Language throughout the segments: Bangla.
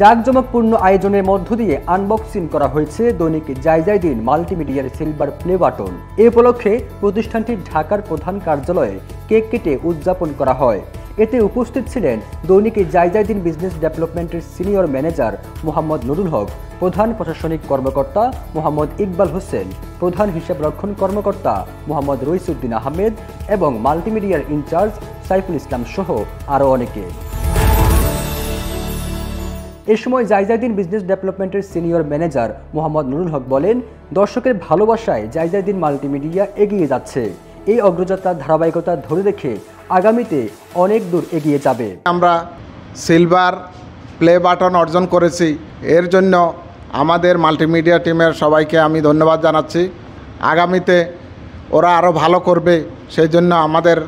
জাঁকজমকপূর্ণ আয়োজনের মধ্য দিয়ে আনবক্সিং করা হয়েছে দৈনিক জায়জায় দিন মাল্টিমিডিয়ার সিলভার প্লে বাটন। এ উপলক্ষে প্রতিষ্ঠানটির ঢাকার প্রধান কার্যালয়ে কেক কেটে উদযাপন করা হয়। এতে উপস্থিত ছিলেন দৈনিক জায়জায়দিন বিজনেস ডেভেলপমেন্টের সিনিয়র ম্যানেজার মোহাম্মদ নুরুল হক, প্রধান প্রশাসনিক কর্মকর্তা মোহাম্মদ ইকবাল হোসেন, প্রধান হিসাব রক্ষণ কর্মকর্তা মোহাম্মদ রইসুদ্দিন আহমেদ এবং মাল্টিমিডিয়ার ইনচার্জ সাইফুল ইসলাম সহ আরও অনেকে। এ সময় জায়জাদিন বিজনেস ডেভেলপমেন্টের সিনিয়র ম্যানেজার মোহাম্মদ নুরুল হক বলেন, দর্শকের ভালোবাসায় জায়জাদিন মাল্টিমিডিয়া এগিয়ে যাচ্ছে। এই অগ্রযাত্রার ধারাবাহিকতা ধরে রেখে আগামীতে অনেক দূর এগিয়ে যাবে। আমরা সিলভার প্লে বাটন অর্জন করেছি। এর জন্য আমাদের মাল্টিমিডিয়া টিমের সবাইকে আমি ধন্যবাদ জানাচ্ছি। আগামীতে ওরা আরও ভালো করবে, সেই জন্য আমাদের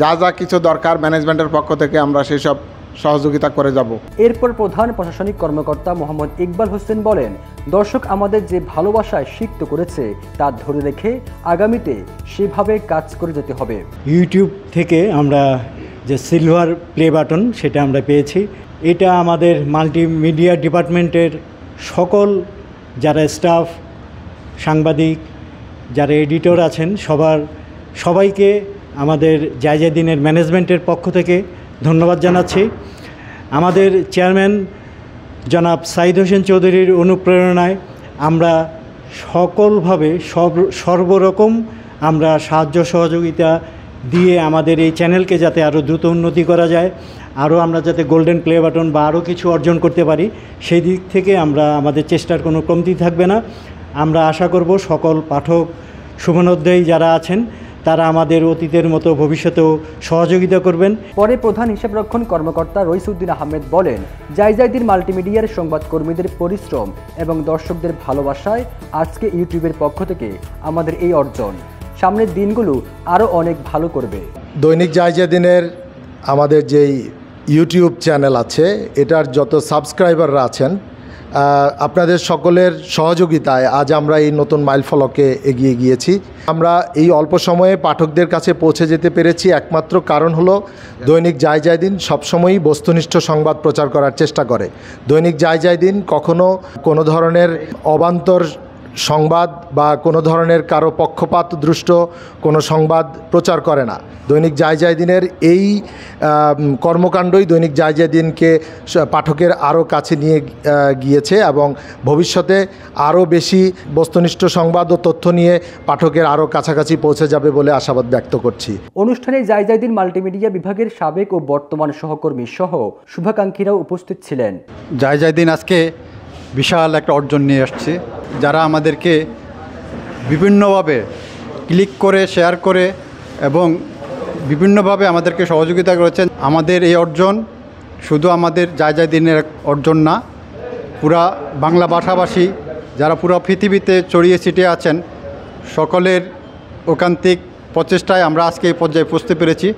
যা যা কিছু দরকার ম্যানেজমেন্টের পক্ষ থেকে আমরা সেই সব সহযোগিতা করে যাব। এরপর প্রধান প্রশাসনিক কর্মকর্তা মোহাম্মদ ইকবাল হোসেন বলেন দর্শক আমাদের যে ভালোবাসায় সিক্ত করেছে তা ধরে রেখে আগামীতে সেভাবে কাজ করে যেতে হবে। ইউটিউব থেকে আমরা যে সিলভার প্লে বাটন সেটা আমরা পেয়েছি। এটা আমাদের মাল্টিমিডিয়া ডিপার্টমেন্টের সকল যারা স্টাফ সাংবাদিক যারা এডিটর আছেন সবার সবাইকে আমাদের জায়জাদিনের ম্যানেজমেন্টের পক্ষ থেকে ধন্যবাদ জানাচ্ছি। আমাদের চেয়ারম্যান জনাব সাইদ হোসেন চৌধুরীর অনুপ্রেরণায় আমরা সকলভাবে সব সর্বরকম আমরা সাহায্য সহযোগিতা দিয়ে আমাদের এই চ্যানেলকে যাতে আরও দ্রুত উন্নতি করা যায় আরও আমরা যাতে গোল্ডেন প্লে বাটন বা আরও কিছু অর্জন করতে পারি, সেই দিক থেকে আমরা আমাদের চেষ্টার কোনো কমতি থাকবে না। আমরা আশা করব সকল পাঠক শুভনোধ্যায়ী যারা আছেন তারা আমাদের অতীতের মতো ভবিষ্যতেও সহযোগিতা করবেন। পরে প্রধান হিসাবরক্ষণ কর্মকর্তা রইসুদ্দিন আহমেদ বলেন জায়জায়দিন মাল্টিমিডিয়ার সংবাদকর্মীদের পরিশ্রম এবং দর্শকদের ভালোবাসায় আজকে ইউটিউবের পক্ষ থেকে আমাদের এই অর্জন। সামনের দিনগুলো আরও অনেক ভালো করবে। দৈনিক জায়জা দিনের আমাদের যেই ইউটিউব চ্যানেল আছে এটার যত সাবস্ক্রাইবাররা আছেন আপনাদের সকলের সহযোগিতায় আজ আমরা এই নতুন মাইল ফলকে এগিয়ে গিয়েছি। আমরা এই অল্প সময়ে পাঠকদের কাছে পৌঁছে যেতে পেরেছি। একমাত্র কারণ হলো দৈনিক যায় যায় দিন সবসময়ই বস্তুনিষ্ঠ সংবাদ প্রচার করার চেষ্টা করে। দৈনিক যায় যায় দিন কখনো কোনো ধরনের অবান্তর সংবাদ বা কোনো ধরনের কারও পক্ষপাত দৃষ্ট কোনো সংবাদ প্রচার করে না। দৈনিক দিনের এই কর্মকাণ্ডই দৈনিক দিনকে পাঠকের আরও কাছে নিয়ে গিয়েছে এবং ভবিষ্যতে আরও বেশি বস্তুনিষ্ঠ সংবাদ ও তথ্য নিয়ে পাঠকের আরও কাছাকাছি পৌঁছে যাবে বলে আশাবাদ ব্যক্ত করছি। অনুষ্ঠানে জায়জায়দিন মাল্টিমিডিয়া বিভাগের সাবেক ও বর্তমান সহকর্মী সহ শুভাকাঙ্ক্ষীরাও উপস্থিত ছিলেন। যাই যাই দিন আজকে বিশাল একটা অর্জন নিয়ে আসছে। যারা আমাদেরকে বিভিন্নভাবে ক্লিক করে, শেয়ার করে এবং বিভিন্নভাবে আমাদেরকে সহযোগিতা করেছেন, আমাদের এই অর্জন শুধু আমাদের যাই যাই দিনের অর্জন না, পুরা বাংলা ভাষাভাষী যারা পুরো পৃথিবীতে ছড়িয়ে ছিটিয়ে আছেন, সকলের ওকান্তিক প্রচেষ্টায় আমরা আজকে এই পর্যায়ে পৌঁছতে পেরেছি।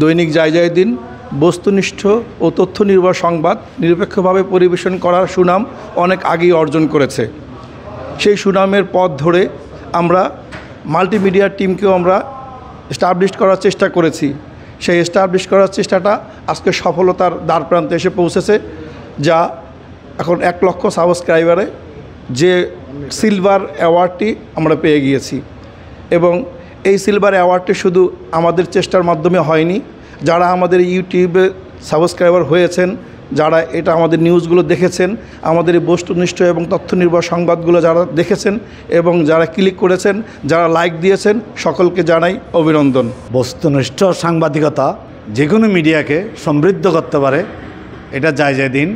দৈনিক যায় যায় দিন, বস্তুনিষ্ঠ ও তথ্য নির্ভর সংবাদ নিরপেক্ষভাবে পরিবেশন করার সুনাম অনেক আগেই অর্জন করেছে। সেই সুনামের পথ ধরে আমরা মাল্টিমিডিয়া টিমকেও আমরা এস্টাবলিশ করার চেষ্টা করেছি। সেই এস্টাবলিশ করার চেষ্টাটা আজকে সফলতার দ্বার প্রান্তে এসে পৌঁছেছে, যা এখন এক লক্ষ সাবস্ক্রাইবারে যে সিলভার অ্যাওয়ার্ডটি আমরা পেয়ে গিয়েছি। এবং এই সিলভার অ্যাওয়ার্ডটি শুধু আমাদের চেষ্টার মাধ্যমে হয়নি, যারা আমাদের ইউটিউবে সাবস্ক্রাইবার হয়েছেন যারা এটা আমাদের নিউজগুলো দেখেছেন, আমাদের এই বস্তুনিষ্ঠ এবং তথ্য নির্ভর সংবাদগুলো যারা দেখেছেন এবং যারা ক্লিক করেছেন, যারা লাইক দিয়েছেন, সকলকে জানাই অভিনন্দন। বস্তুনিষ্ঠ সাংবাদিকতা যে কোনো মিডিয়াকে সমৃদ্ধ করতে পারে, এটা যায় যায় দিন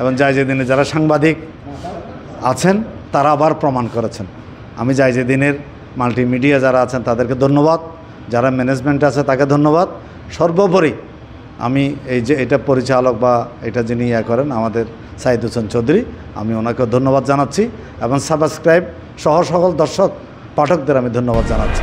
এবং যায় যায় দিনে যারা সাংবাদিক আছেন, তারা আবার প্রমাণ করেছেন। আমি যায় যে দিনের মাল্টিমিডিয়া যারা আছেন, তাদেরকে ধন্যবাদ। যারা ম্যানেজমেন্ট আছে, তাকে ধন্যবাদ। সর্বোপরি আমি এই যে এটা পরিচালক বা এটা যিনি ইয়ে করেন আমাদের সাইদ হোসেন চৌধুরী, আমি ওনাকে ধন্যবাদ জানাচ্ছি এবং সাবস্ক্রাইব সহ সকল দর্শক, পাঠকদের আমি ধন্যবাদ জানাচ্ছি।